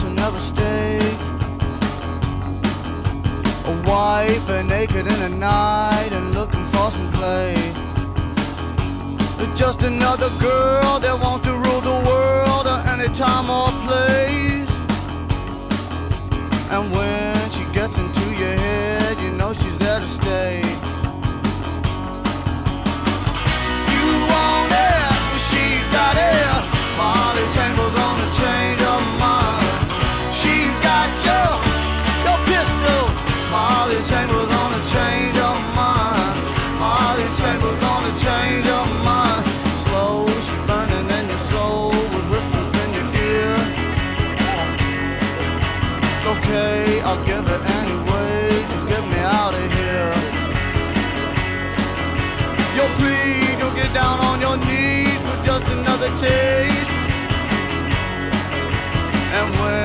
never stay. A wife and naked in the night and looking for some play. Just another girl that wants to rule the world at any time or okay, I'll give it anyway. Just get me out of here. You'll plead, you'll get down on your knees for just another taste. And when